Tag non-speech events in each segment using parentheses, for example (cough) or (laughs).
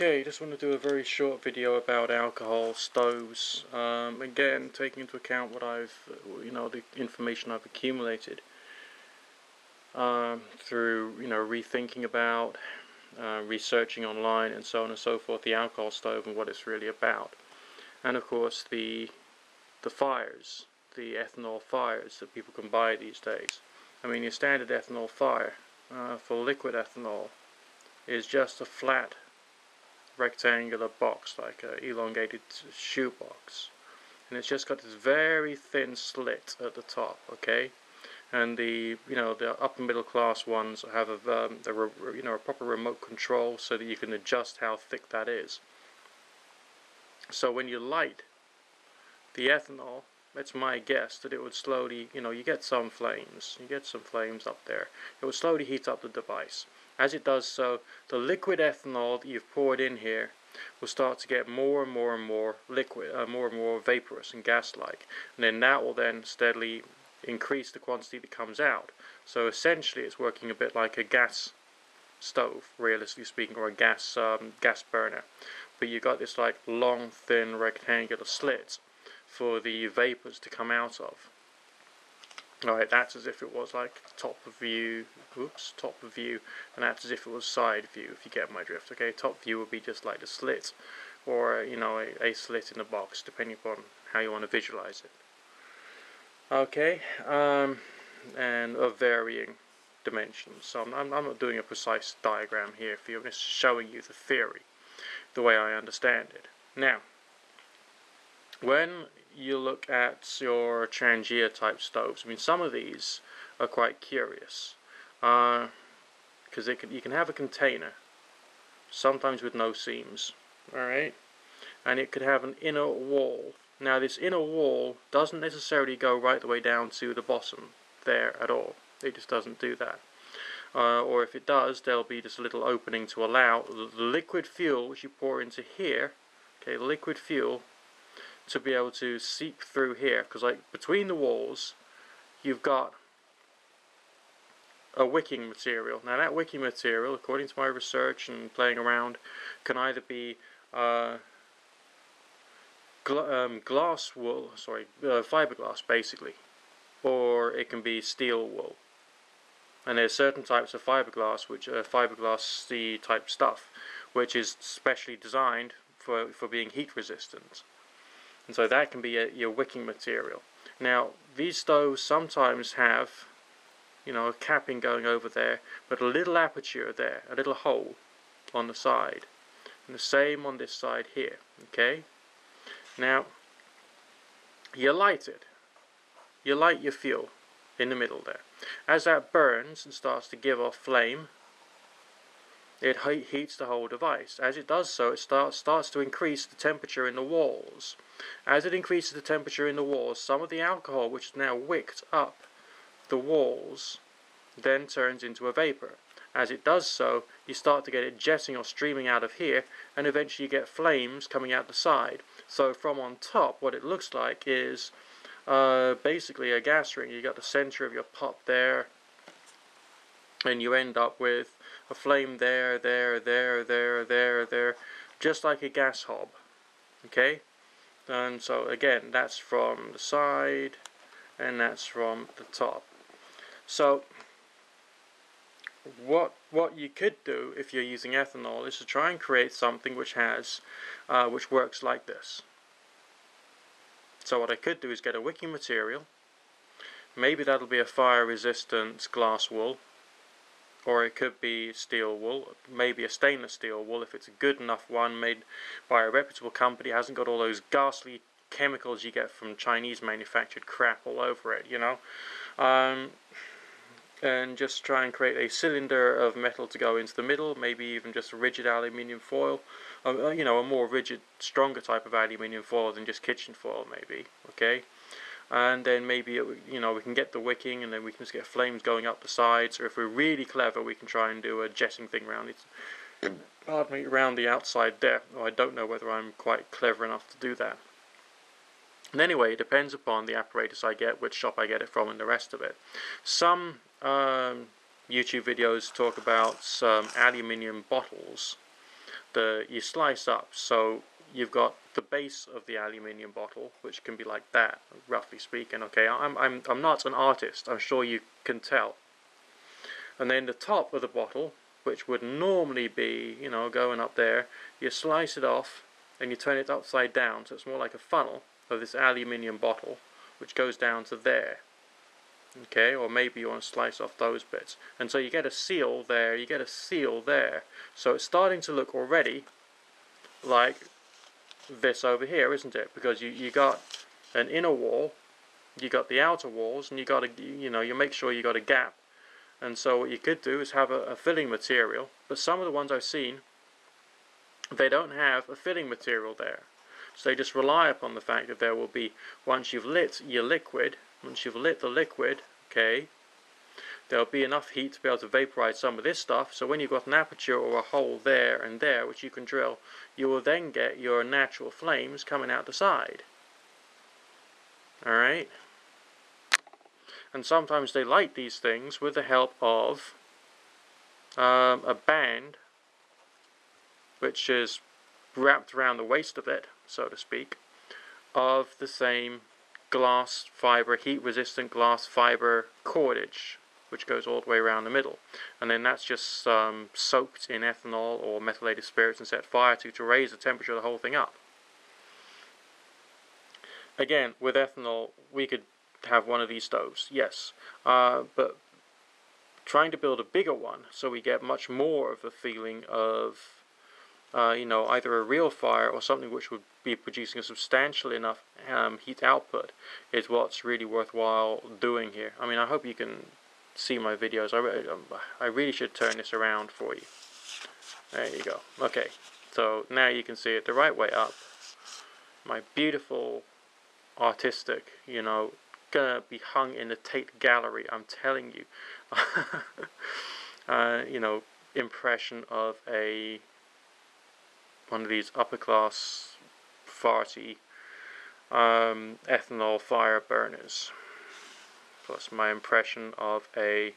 Okay, just want to do a very short video about alcohol stoves. Um, again, taking into account what I've, you know, the information I've accumulated um, through, you know, rethinking about, uh, researching online, and so on and so forth, the alcohol stove and what it's really about, and of course the the fires, the ethanol fires that people can buy these days. I mean, your standard ethanol fire uh, for liquid ethanol is just a flat rectangular box, like an elongated shoebox. And it's just got this very thin slit at the top, okay? And the, you know, the upper middle class ones have a, um, the, you know, a proper remote control so that you can adjust how thick that is. So when you light the ethanol, it's my guess that it would slowly, you know, you get some flames, you get some flames up there. It would slowly heat up the device. As it does so, the liquid ethanol that you've poured in here will start to get more and more and more liquid, uh, more and more vaporous and gas-like. And then that will then steadily increase the quantity that comes out. So essentially it's working a bit like a gas stove, realistically speaking, or a gas um, gas burner. But you've got this like long, thin, rectangular slit for the vapors to come out of. Alright, that's as if it was like top view, oops, top view, and that's as if it was side view, if you get my drift. Okay, top view would be just like the slit, or, you know, a, a slit in the box, depending upon how you want to visualize it. Okay, um, and of varying dimensions. So I'm, I'm not doing a precise diagram here for you, I'm just showing you the theory, the way I understand it. Now, when you look at your Trangia type stoves. I mean, some of these are quite curious because uh, you can have a container, sometimes with no seams, all right, and it could have an inner wall. Now, this inner wall doesn't necessarily go right the way down to the bottom there at all. It just doesn't do that. Uh, or if it does, there'll be just a little opening to allow the liquid fuel which you pour into here, okay, liquid fuel to be able to seep through here because like between the walls you've got a wicking material. Now that wicking material, according to my research and playing around, can either be uh, gl um, glass wool, sorry, uh, fiberglass basically, or it can be steel wool. And there's certain types of fiberglass, which are fiberglass type stuff, which is specially designed for, for being heat resistant. And so that can be a, your wicking material. Now, these stoves sometimes have, you know, a capping going over there, but a little aperture there, a little hole on the side. And the same on this side here, okay? Now, you light it. You light your fuel in the middle there. As that burns and starts to give off flame, it heats the whole device. As it does so, it starts, starts to increase the temperature in the walls. As it increases the temperature in the walls, some of the alcohol which is now wicked up the walls then turns into a vapor. As it does so, you start to get it jetting or streaming out of here, and eventually you get flames coming out the side. So from on top, what it looks like is uh, basically a gas ring. You got the center of your pot there, and you end up with a flame there, there, there, there, there, there, just like a gas hob. Okay? And so again, that's from the side and that's from the top. So what what you could do if you're using ethanol is to try and create something which has uh, which works like this. So what I could do is get a wicking material. Maybe that'll be a fire resistant glass wool or it could be steel wool, maybe a stainless steel wool if it's a good enough one made by a reputable company, hasn't got all those ghastly chemicals you get from Chinese manufactured crap all over it, you know. Um, and just try and create a cylinder of metal to go into the middle, maybe even just a rigid aluminium foil, um, uh, you know, a more rigid, stronger type of aluminium foil than just kitchen foil, maybe, okay and then maybe it, you know we can get the wicking and then we can just get flames going up the sides. Or if we're really clever we can try and do a jetting thing around it. Pardon me around the outside there. Oh, I don't know whether I'm quite clever enough to do that. And anyway it depends upon the apparatus I get which shop I get it from and the rest of it. Some um, YouTube videos talk about some aluminium bottles the you slice up so you've got the base of the aluminium bottle which can be like that roughly speaking okay? I'm, I'm, I'm not an artist I'm sure you can tell. And then the top of the bottle which would normally be you know going up there you slice it off and you turn it upside down. So it's more like a funnel of this aluminium bottle which goes down to there okay or maybe you want to slice off those bits. And so you get a seal there you get a seal there. So it's starting to look already like this over here isn't it? Because you, you got an inner wall you got the outer walls and you got to you know you make sure you got a gap. And so what you could do is have a, a filling material but some of the ones I've seen they don't have a filling material there. So they just rely upon the fact that there will be once you've lit your liquid once you've lit the liquid, okay, there'll be enough heat to be able to vaporize some of this stuff. So when you've got an aperture or a hole there and there, which you can drill, you will then get your natural flames coming out the side. Alright? And sometimes they light these things with the help of um, a band which is wrapped around the waist of it, so to speak, of the same glass fiber, heat resistant glass fiber cordage which goes all the way around the middle. And then that's just um, soaked in ethanol or methylated spirits and set fire to to raise the temperature of the whole thing up. Again, with ethanol, we could have one of these stoves, yes. Uh, but trying to build a bigger one so we get much more of a feeling of uh, you know, either a real fire or something which would be producing a substantial enough um, heat output is what's really worthwhile doing here. I mean, I hope you can see my videos. I, re um, I really should turn this around for you. There you go. Okay, so now you can see it the right way up. My beautiful, artistic, you know, gonna be hung in the Tate Gallery, I'm telling you. (laughs) uh, you know, impression of a one of these upper class farty um, ethanol fire burners. Plus my impression of a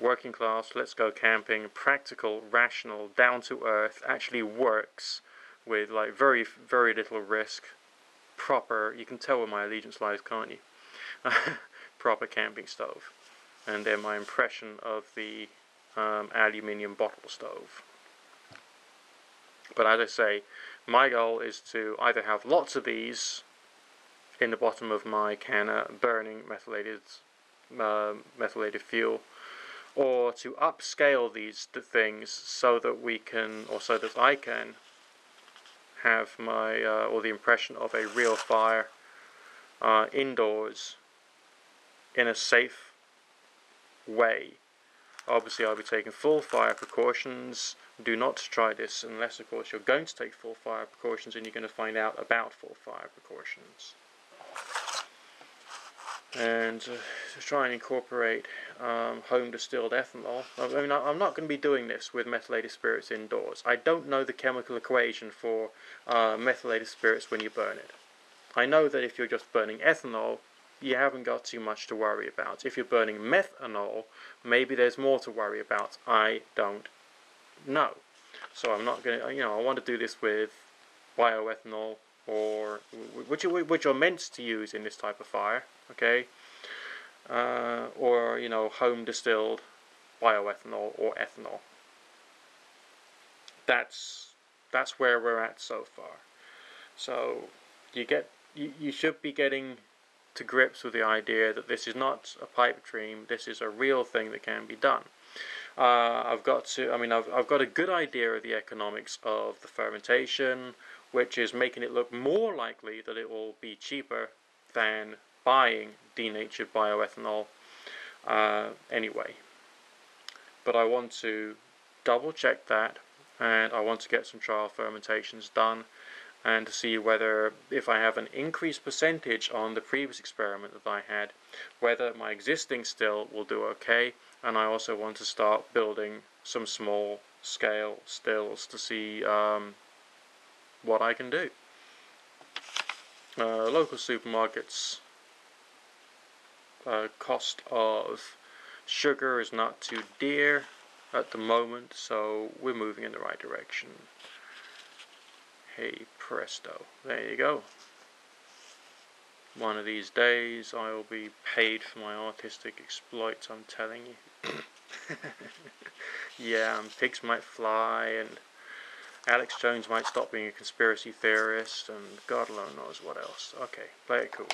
working class let's go camping practical rational down to earth actually works with like very very little risk. Proper you can tell where my allegiance lies can't you? (laughs) Proper camping stove. And then my impression of the um, aluminium bottle stove but as I say, my goal is to either have lots of these in the bottom of my canner burning methylated uh, methylated fuel or to upscale these things so that we can or so that I can have my uh, or the impression of a real fire uh, indoors in a safe way Obviously I'll be taking full fire precautions. Do not try this unless of course you're going to take full fire precautions and you're going to find out about full fire precautions. And uh, to try and incorporate um, home distilled ethanol. I mean, I'm not going to be doing this with methylated spirits indoors. I don't know the chemical equation for uh, methylated spirits when you burn it. I know that if you're just burning ethanol, you haven't got too much to worry about. If you're burning methanol, maybe there's more to worry about. I don't know. So I'm not going to, you know, I want to do this with bioethanol or which, which you're meant to use in this type of fire, okay? Uh, or, you know, home distilled bioethanol or ethanol. That's that's where we're at so far. So you get you, you should be getting to grips with the idea that this is not a pipe dream, this is a real thing that can be done. Uh, I've got to, I mean, I've, I've got a good idea of the economics of the fermentation, which is making it look more likely that it will be cheaper than buying denatured bioethanol uh, anyway. But I want to double check that and I want to get some trial fermentations done and to see whether if I have an increased percentage on the previous experiment that I had whether my existing still will do okay and I also want to start building some small scale stills to see um, what I can do. Uh, local supermarkets uh, cost of sugar is not too dear at the moment, so we're moving in the right direction. Hey presto, there you go. One of these days I will be paid for my artistic exploits, I'm telling you. (laughs) yeah, and pigs might fly, and Alex Jones might stop being a conspiracy theorist, and God alone knows what else. Okay, play it cool.